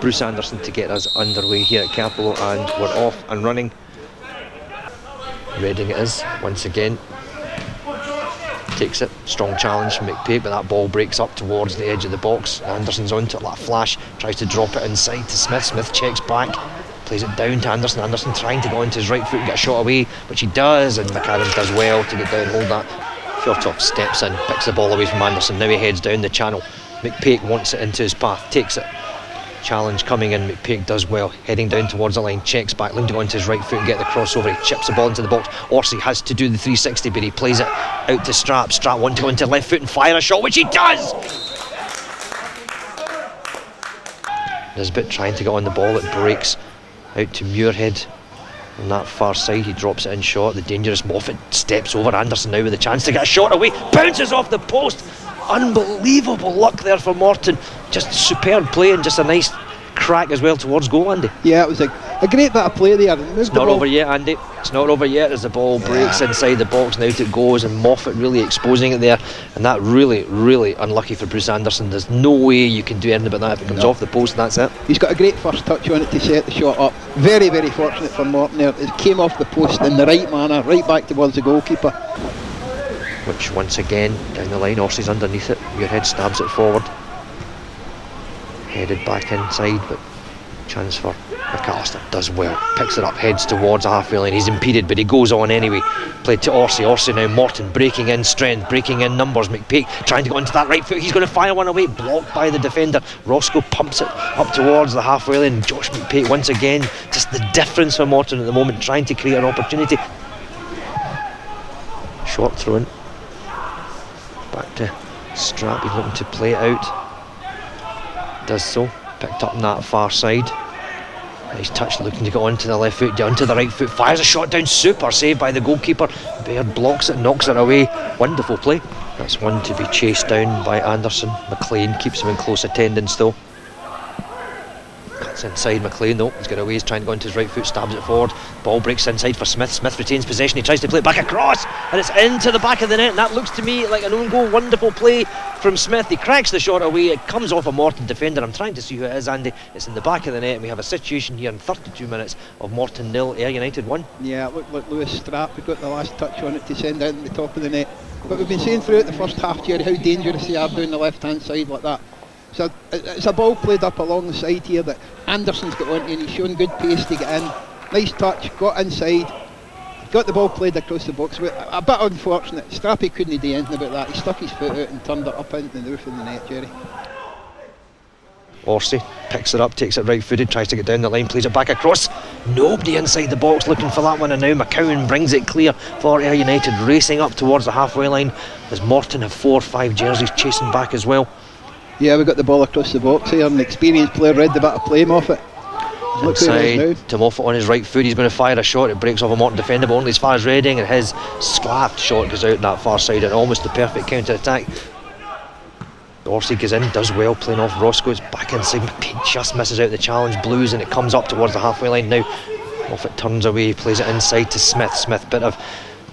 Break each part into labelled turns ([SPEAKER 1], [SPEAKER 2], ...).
[SPEAKER 1] Bruce Anderson to get us underway here at Cappielow and we're off and running. Reading it is once again. Takes it, strong challenge from McPake, but that ball breaks up towards the edge of the box. Anderson's onto it, that flash, tries to drop it inside to Smith. Smith checks back, plays it down to Anderson. Anderson trying to go into his right foot and get shot away, which he does, and McAdams does well to get down and hold that. Fjortoft steps in, picks the ball away from Anderson. Now he heads down the channel. McPake wants it into his path, takes it. Challenge coming in, McPake does well, heading down towards the line, checks back, looking to go into his right foot and get the crossover. He chips the ball into the box. Orsi has to do the 360, but he plays it out to Strapp. Strapp wants to go into left foot and fire a shot, which he does! There's a bit trying to get on the ball, it breaks out to Muirhead on that far side. He drops it in short. The dangerous Moffat steps over Anderson now with a chance to get a shot away, bounces off the post unbelievable luck there for Morton. Just superb play and just a nice crack as well towards goal, Andy.
[SPEAKER 2] Yeah, it was a, a great bit of play there.
[SPEAKER 1] It's not over yet, Andy. It's not over yet as the ball breaks yeah. inside the box and out it goes, and Moffat really exposing it there. And that really, really unlucky for Bruce Anderson. There's no way you can do anything about that if it comes no. off the post and that's it.
[SPEAKER 2] He's got a great first touch on it to set the shot up. Very, very fortunate for Morton there. It came off the post in the right manner, right back towards the goalkeeper
[SPEAKER 1] which once again down the line Orsi's underneath it Your head stabs it forward headed back inside but chance for McAllister does well. Picks it up heads towards halfway line he's impeded but he goes on anyway. Played to Orsi. Orsi now Morton breaking in strength breaking in numbers McPake trying to go into that right foot. He's going to fire one away blocked by the defender. Roscoe pumps it up towards the halfway line. Josh McPake once again just the difference for Morton at the moment trying to create an opportunity. Short throw in. Back to Strapp, he's looking to play it out. Does so, picked up on that far side. Nice touch, looking to get onto the left foot, down to the right foot, fires a shot down, super save by the goalkeeper. Baird blocks it, knocks it away. Wonderful play. That's one to be chased down by Anderson. McLean keeps him in close attendance though. Cuts inside McLean though. He's got away. He's trying to go into his right foot, stabs it forward. Ball breaks inside for Smith. Smith retains possession. He tries to play it back across, and it's into the back of the net. And that looks to me like an own goal. Wonderful play from Smith. He cracks the shot away. It comes off a Morton defender. I'm trying to see who it is, Andy. It's in the back of the net. And we have a situation here in 32 minutes of Morton nil, Ayr United one.
[SPEAKER 2] Yeah, look, look, Lewis Strapp. We got the last touch on it to send out the top of the net. But we've been saying throughout the first half, Jerry, how dangerous they are down the left hand side like that. So it's a ball played up along the side here that Anderson's got on and he's shown good pace to get in. Nice touch, got inside, got the ball played across the box. A bit unfortunate. Strappy couldn't do anything about that. He stuck his foot out and turned it up into the roof of the net, Jerry.
[SPEAKER 1] Orsi picks it up, takes it right footed, tries to get down the line, plays it back across. Nobody inside the box looking for that one, and now McCowan brings it clear for Ayr United, racing up towards the halfway line as Morton have four or five jerseys chasing back as well.
[SPEAKER 2] Yeah, we got the ball across the box here, and the experienced player read the bit of play Moffat.
[SPEAKER 1] Inside to Moffat on his right foot, he's going to fire a shot, it breaks off a Morton defender, but only as far as Reading, and his slapped shot goes out that far side, and almost the perfect counter attack. Orsi goes in, does well, playing off Roscoe's back inside, McPake just misses out the challenge, blues, and it comes up towards the halfway line now. Moffat turns away, plays it inside to Smith. Smith, bit of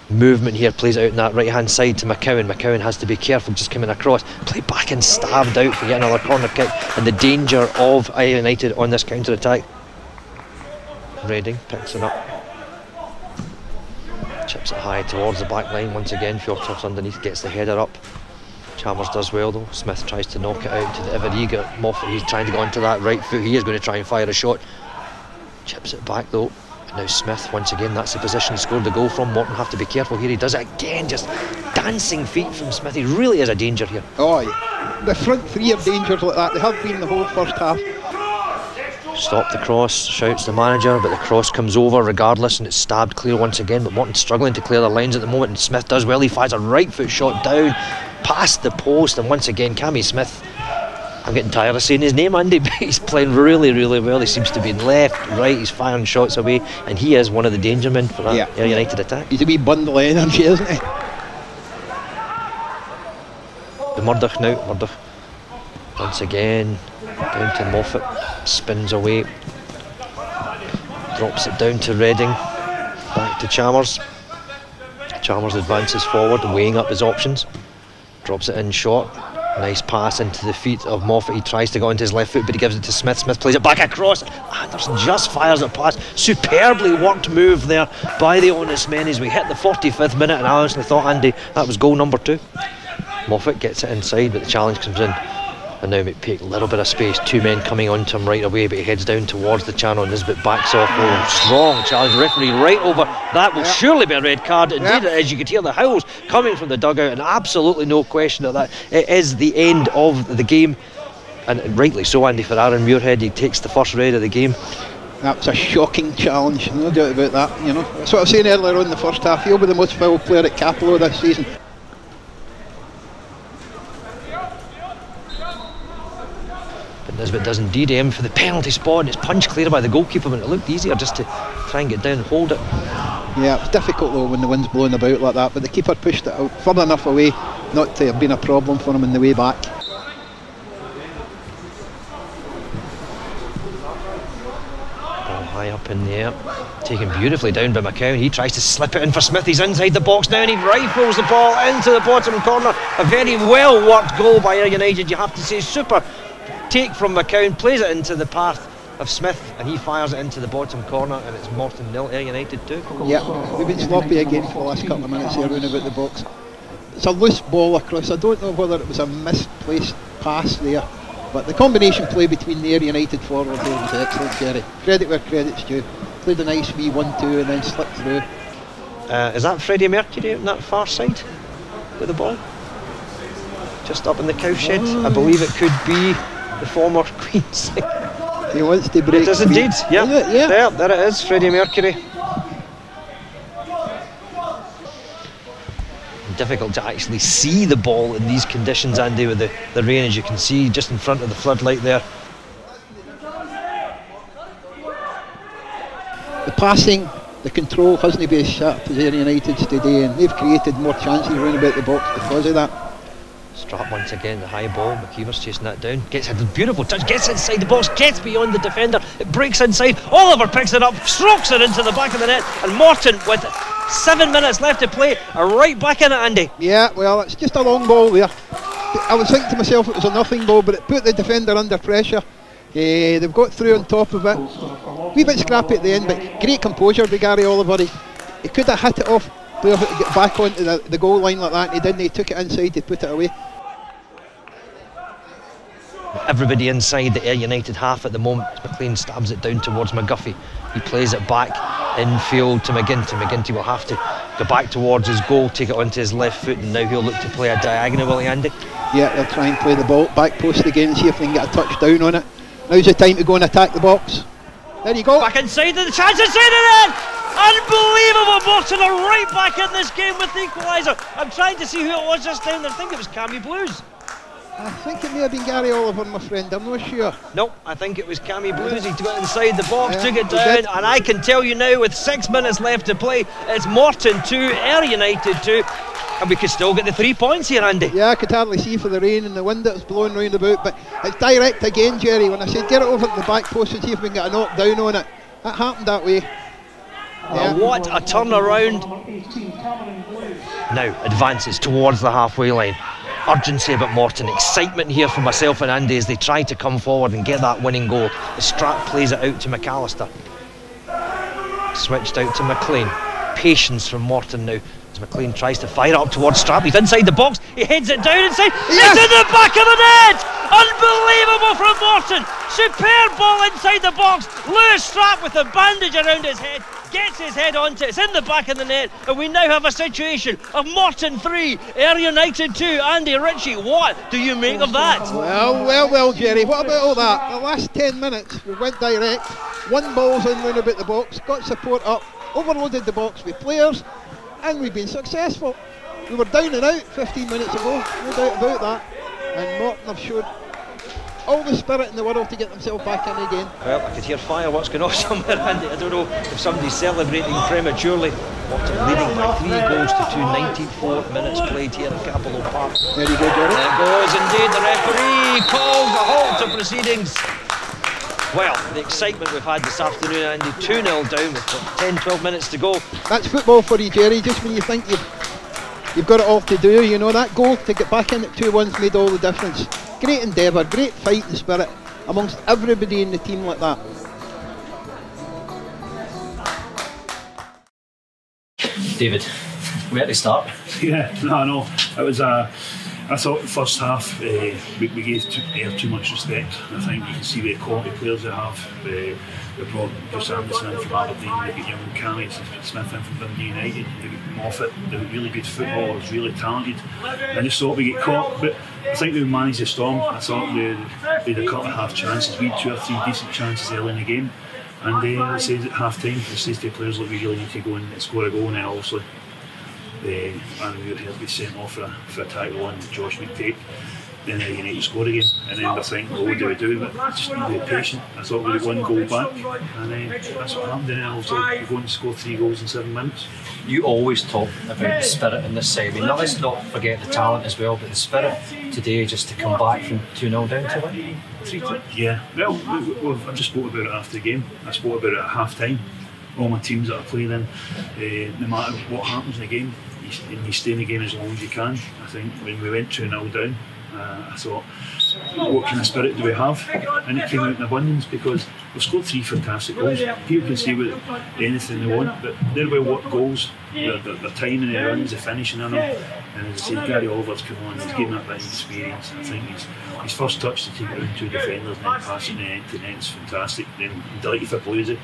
[SPEAKER 1] movement here plays out on that right hand side to McCowan. McCowan has to be careful just coming across. Play back and stabbed out for yet another corner kick and the danger of United on this counter attack. Reading picks it up. Chips it high towards the back line once again. Fjortoft underneath gets the header up. Chalmers does well though. Smith tries to knock it out to the ever eager Moffat. He's trying to go onto that right foot. He is going to try and fire a shot. Chips it back though. Now Smith, once again, that's the position he scored the goal from. Morton have to be careful here. He does it again, just dancing feet from Smith. He really is a danger here.
[SPEAKER 2] Oh, the front three are dangers like that. They have been the whole first half.
[SPEAKER 1] Stop the cross, shouts the manager, but the cross comes over regardless and it's stabbed clear once again. But Morton's struggling to clear the lines at the moment, and Smith does well. He fires a right foot shot down past the post, and once again, Cammy Smith I'm getting tired of saying his name, Andy, but he's playing really, really well. He seems to be in left, right, he's firing shots away, and he is one of the danger men for that yeah. United attack.
[SPEAKER 2] He's a wee bundle of energy, isn't he?
[SPEAKER 1] The Murdoch now, Murdoch once again down to Moffat, spins away, drops it down to Reading, back to Chalmers. Chalmers advances forward, weighing up his options, drops it in short, Nice pass into the feet of Moffat. He tries to go into his left foot, but he gives it to Smith. Smith plays it back across. Ah, Anderson just fires a pass. Superbly worked move there by the Honest Men as we hit the 45th minute. And I honestly thought, Andy, that was goal number two. Moffat gets it inside, but the challenge comes in. And now McPake, a little bit of space, two men coming onto him right away, but he heads down towards the channel. And Nisbet backs off. Oh, oh strong challenge, referee right over. That will surely be a red card. Indeed, it is. You could hear the howls coming from the dugout, and absolutely no question that that it is the end of the game. And rightly so, Andy, for Aaron Muirhead. He takes the first red of the game.
[SPEAKER 2] That was a shocking challenge, no doubt about that. You know, that's what I was saying earlier on in the first half. He'll be the most foul player at Cappielow this season.
[SPEAKER 1] Nisbet does indeed aim for the penalty spot and it's punched clear by the goalkeeper when it looked easier just to try and get down and hold it.
[SPEAKER 2] Yeah, it's difficult though when the wind's blowing about like that, but the keeper pushed it out further enough away not to have been a problem for him in the way back.
[SPEAKER 1] Ball high up in the air, taken beautifully down by McCowan. He tries to slip it in for Smith. He's inside the box now and he rifles the ball into the bottom corner. A very well worked goal by Ayr United, you have to say. Super take from McCowan, plays it into the path of Smith, and he fires it into the bottom corner, and it's Morton nil, Ayr United too.
[SPEAKER 2] Yeah, we've been sloppy again for the last couple of minutes here, around about the box. It's a loose ball across. I don't know whether it was a misplaced pass there, but the combination play between the Ayr United forward there was excellent, Jerry. Credit where credit's due. Played a nice wee 1 2 and then slipped through.
[SPEAKER 1] Uh, is that Freddie Mercury on that far side with the ball? Just up in the cowshed? I believe it could be the former Queen's.
[SPEAKER 2] he wants to break.
[SPEAKER 1] It is indeed. Yeah.
[SPEAKER 2] Is yeah.
[SPEAKER 1] There, there it is. Freddie Mercury. Difficult to actually see the ball in these conditions, Andy, with the, the rain, as you can see, just in front of the floodlight there.
[SPEAKER 2] The passing, the control hasn't been as sharp as Ayr United's today, and they've created more chances around about the box because of that.
[SPEAKER 1] Strapp once again, the high ball. McKeever's chasing that down. Gets a beautiful touch, gets inside the box, gets beyond the defender. It breaks inside. Oliver picks it up, strokes it into the back of the net, and Morton with seven minutes left to play are right back in it, Andy.
[SPEAKER 2] Yeah, well, it's just a long ball there. I was thinking to myself it was a nothing ball, but it put the defender under pressure. Uh, they've got through on top of it. Wee bit scrappy at the end, but great composure by Gary Oliver. He, he could have hit it off, get back onto the, the goal line like that, he didn't. He took it inside to put it away
[SPEAKER 1] everybody inside the Ayr United half at the moment. McLean stabs it down towards McGuffey. He plays it back infield to McGinty. McGinty will have to go back towards his goal, take it onto his left foot, and now he'll look to play a diagonal, will he, Andy?
[SPEAKER 2] Yeah, they'll try and play the ball back post again and see if they can get a touchdown on it. Now's the time to go and attack the box. There you go.
[SPEAKER 1] Back inside, the chance inside it in! Unbelievable! Morton are right back in this game with the equaliser. I'm trying to see who it was just down there. I think it was Cammy Blues.
[SPEAKER 2] I think it may have been Gary Oliver, my friend. I'm not sure.
[SPEAKER 1] Nope, I think it was Cammy Blues. He got inside the box, yeah, took it down, and I can tell you now, with six minutes left to play, it's Morton 2, Ayr United 2. And we could still get the three points here, Andy.
[SPEAKER 2] Yeah, I could hardly see for the rain and the wind that was blowing round about, but it's direct again, Jerry. When I said get it over to the back post and see if we can get a knock down on it, that happened that way.
[SPEAKER 1] Oh, yeah. what a turnaround. Now advances towards the halfway line urgency about Morton, excitement here for myself and Andy as they try to come forward and get that winning goal. The Strapp plays it out to McAllister. Switched out to McLean. Patience from Morton now. McLean tries to fire up towards Strapp, he's inside the box, he heads it down inside, yes! it's in the back of the net! Unbelievable from Morton! Superb ball inside the box, Lewis Strapp with a bandage around his head, gets his head onto it, it's in the back of the net, and we now have a situation of Morton 3, Ayr United 2. Andy Ritchie, what do you make of that?
[SPEAKER 2] Well, well, well, Jerry, what about all that? The last 10 minutes, we went direct, one ball's in round about the box, got support up, overloaded the box with players, and we've been successful. We were down and out 15 minutes ago, no doubt about that, and Morton have showed all the spirit in the world to get themselves back in again.
[SPEAKER 1] Well, I could hear fireworks going off somewhere, Andy. I don't know if somebody's celebrating prematurely. Morton leading by three goals to two. 94 minutes played here at Cappielow Park.
[SPEAKER 2] There you go, Jerry.
[SPEAKER 1] There goes indeed. The referee calls a halt to proceedings. Well, the excitement we've had this afternoon, Andy, 2 0 down with 10 12 minutes to go.
[SPEAKER 2] That's football for you, Jerry. Just when you think you've you've got it all to do. You know that goal to get back in at two ones made all the difference. Great endeavour, great fighting spirit amongst everybody in the team like that.
[SPEAKER 1] David, where to start?
[SPEAKER 3] Yeah, no, no. It was a. I thought the first half uh, we, we, gave too, too much respect. I think you can see the quality players they have. Uh, they brought Gus Anderson in from Aberdeen, they got young Cammy Smith in from Dundee United, they got Moffat, they were really good footballers, really talented. And I just thought we get caught, but I think we managed the storm. I thought we had a couple of half chances, we had two or three decent chances early in the game. And then uh, I said at half time, I said to the players, look, we really need to go and score a goal, then obviously uh, and we were here to be sent off for a, for a tackle on Josh McPake. Then uh, United scored again, and then I think, well, what do we do? But just need to be patient. I thought we'd one goal back, and uh, that's what happened. And then also we're going to score three goals in seven minutes.
[SPEAKER 1] You always talk about the spirit in this side. I mean, not, let's not forget the talent as well, but the spirit today just to come back from 2 0 down to win 3 2.
[SPEAKER 3] Yeah, well, we, we, I just spoke about it after the game. I spoke about it at half time. All my teams that I played in, uh, no matter what happens in the game, you, you stay in the game as long as you can. I think when we went 2 0 down, uh, I thought, what kind of spirit do we have? And it came out in abundance because we've scored three fantastic goals. People can say what, anything they want, but they're well what goals, the, the, the timing, the runs, the finishing in them. And as I said, Gary Oliver's come on, he's getting that bit of experience. I think he's, his first touch to take it two defenders and then pass it the end to end is fantastic. Then delighted for Bluesy.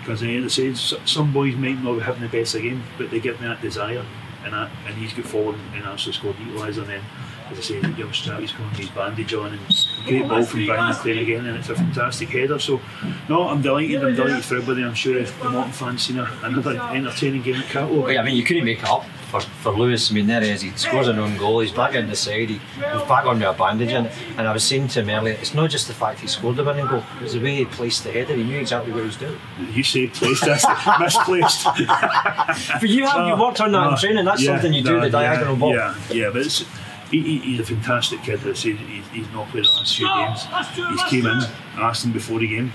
[SPEAKER 3] Because as I said, some boys might not be having the best of game, but they give me that desire and that, and he's got forward and actually scored the equaliser. And then, as I say, young Stratty's got his bandage on and great ball from Brian McLean again, and it's a fantastic header. So, no, I'm delighted. I'm delighted for everybody. I'm sure the Morton fans seen another entertaining game at Cattle.
[SPEAKER 1] I mean, you couldn't make it up for, for Lewis. I mean, there he is. He scores an own goal. He's back on the side. He was back on a bandage in. And I was saying to him earlier, it's not just the fact he scored the winning goal. It was the way he placed the header. He knew exactly what he was doing.
[SPEAKER 3] You say placed, that's misplaced.
[SPEAKER 1] but you have you worked on that in training. That's yeah, something you do. the diagonal
[SPEAKER 3] yeah,
[SPEAKER 1] ball.
[SPEAKER 3] Yeah, yeah, but it's. He, he's a fantastic kid. That said he's, he's not played the last few games. He's came in, asked him before the game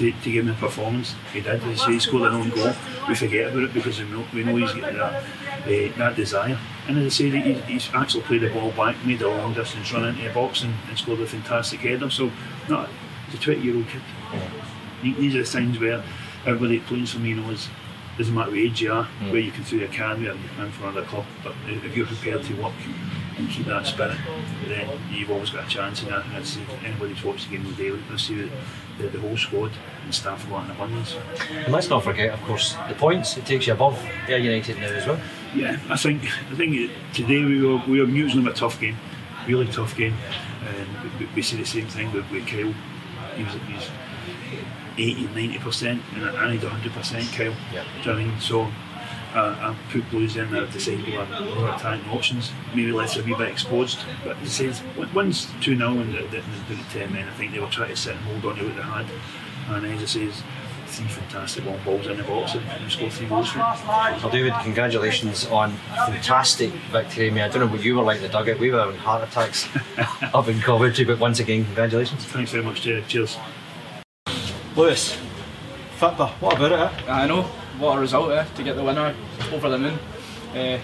[SPEAKER 3] to, to give him a performance. He did. He scored an own goal. We forget about it because we know, we know he's getting that uh, that desire. And as I say, he, he's actually played the ball back, made a long distance run into the box and, and scored a fantastic header. So, no, he's a 20 year old kid. These are the things where everybody that plays for me knows doesn't matter what age you are, mm. where you can throw your can, where you can for another club. But if you're prepared to work and keep that spirit, then you've always got a chance. And that's anybody who's watched the game today, they'll see that the, the whole squad and staff got in abundance.
[SPEAKER 1] And let's not forget, of course, the points. It takes you above Ayr United now as well.
[SPEAKER 3] Yeah, I think I think today we were we were using them a tough game, really tough game, and we, we see the same thing with, with Kyle. He was, he's 80, 90 percent, and I need 100 percent Kyle. Yeah. Do you know I mean? So. Uh, I put Blues in there to say well, more attacking options, maybe less a wee bit exposed. But it says once 2 0 and the, the, the, 10 men, I think they were trying to sit and hold on to what they had. And as it says, three fantastic long balls in the box and score three goals for
[SPEAKER 1] Well, David, congratulations on a fantastic victory. I mean, I don't know what you were like in the dugout. We were having heart attacks up in Coventry, but once again, congratulations.
[SPEAKER 3] Thanks very much, Jerry. Cheers.
[SPEAKER 1] Lewis, Fitba, what about it?
[SPEAKER 4] Eh? I know, what a result eh, to get the winner over the moon. Uh,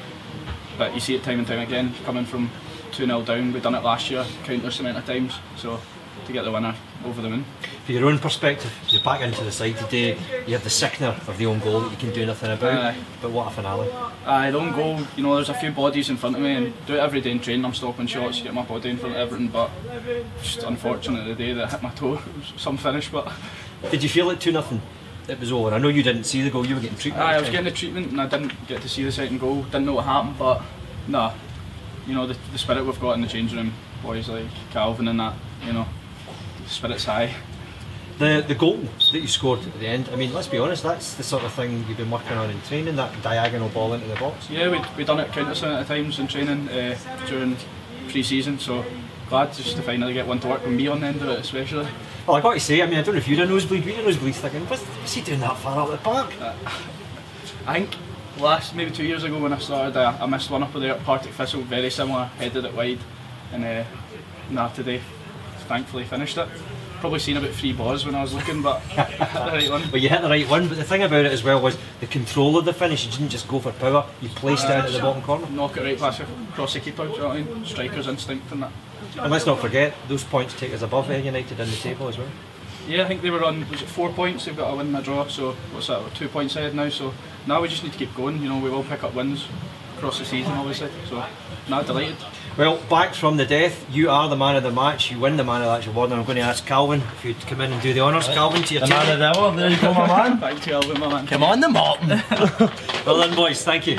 [SPEAKER 4] but you see it time and time again, coming from 2 0 down. We've done it last year, countless amount of times. So to get the winner over the moon.
[SPEAKER 1] For your own perspective, you're back into the side today. You have the sickener of the own goal that you can do nothing about. Uh, but what a finale!
[SPEAKER 4] Aye, uh, the own goal. You know, there's a few bodies in front of me, and do it every day in training. I'm stopping shots, get my body in front of everything. But just unfortunate the day that hit my toe. Some finish, but.
[SPEAKER 1] Did you feel it two nothing? It was over. I know you didn't see the goal. You were getting treatment.
[SPEAKER 4] Aye, I was getting the treatment, and I didn't get to see the second goal. Didn't know what happened, but nah. You know the, the spirit we've got in the changing room, boys like Calvin and that. You know, spirit's high.
[SPEAKER 1] The the goal that you scored at the end, I mean, let's be honest, that's the sort of thing you've been working on in training, that diagonal ball into the box.
[SPEAKER 4] Yeah, we we done it countless amount of times in training uh, during pre-season, so glad just to finally get one to work with me on the end of it, especially.
[SPEAKER 1] Well, I got to say, I mean, I don't know if you're a nosebleed, you're a nosebleed thinking, what's, what's he doing that far out the park? Uh,
[SPEAKER 4] I think last, maybe two years ago when I started, I, I missed one up there at Partick Thistle, very similar, headed it wide, and uh, today, thankfully finished it. Probably seen about three balls when I was looking, but the right one.
[SPEAKER 1] But you hit the right one. But the thing about it as well was the control of the finish. You didn't just go for power. You placed uh, it into the bottom corner.
[SPEAKER 4] Knock it right past across the keeper. Do you know what I mean? Striker's instinct and that.
[SPEAKER 1] And let's not forget those points take us above United in the table as well.
[SPEAKER 4] Yeah, I think they were on was it four points. They've got a win and a draw. So what's that? We're two points ahead now. So now we just need to keep going. You know, we will pick up wins across the season, obviously. So now delighted.
[SPEAKER 1] Well, back from the death, you are the man of the match. You win the man of the match award. And I'm going to ask Calvin if you'd come in and do the honours. Calvin, to your
[SPEAKER 5] The man of the hour, there you go, my man.
[SPEAKER 4] Thank you, Alvin, my man.
[SPEAKER 5] Come on, the Martin.
[SPEAKER 1] Well done, boys. Thank you.